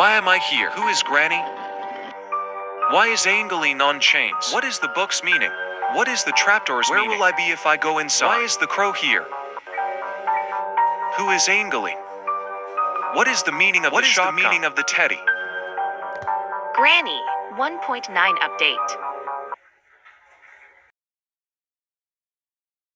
Why am I here? Who is Granny? Why is Angelene on chains? What is the book's meaning? What is the trapdoor's Where meaning? will I be if I go inside? Why is the crow here? Who is Angelene? What is the meaning of What the What is the meaning of the teddy? Granny 1.9 update.